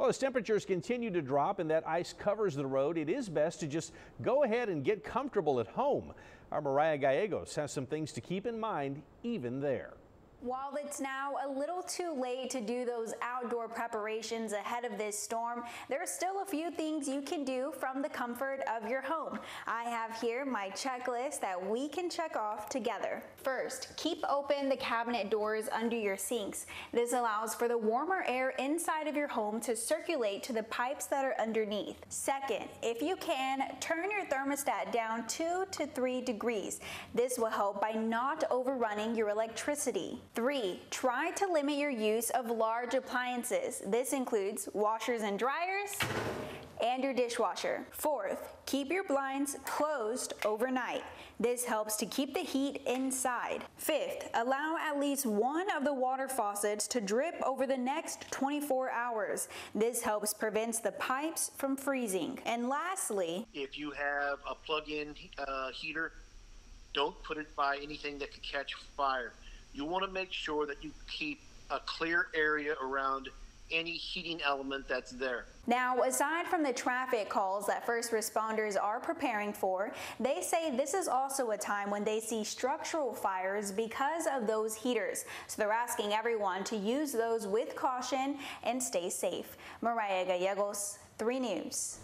Well, as temperatures continue to drop and that ice covers the road, it is best to just go ahead and get comfortable at home. Our Mariah Gallegos has some things to keep in mind even there. While it's now a little too late to do those outdoor preparations ahead of this storm, there are still a few things you can do from the comfort of your home. I have here my checklist that we can check off together. First, keep open the cabinet doors under your sinks. This allows for the warmer air inside of your home to circulate to the pipes that are underneath. Second, if you can, turn your thermostat down 2 to 3 degrees. This will help by not overrunning your electricity. Three, try to limit your use of large appliances. This includes washers and dryers and your dishwasher. Fourth, keep your blinds closed overnight. This helps to keep the heat inside. Fifth, allow at least one of the water faucets to drip over the next 24 hours. This helps prevent the pipes from freezing. And lastly, if you have a plug-in uh, heater, don't put it by anything that could catch fire you want to make sure that you keep a clear area around any heating element that's there. Now, aside from the traffic calls that first responders are preparing for, they say this is also a time when they see structural fires because of those heaters. So they're asking everyone to use those with caution and stay safe. Mariah Gallegos, 3 News.